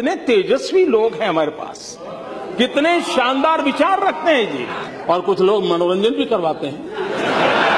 कितने तेजस्वी लोग हैं हमारे पास। कितने शानदार विचार रखते हैं जी। और कुछ लोग मनोरंजन भी करवाते हैं।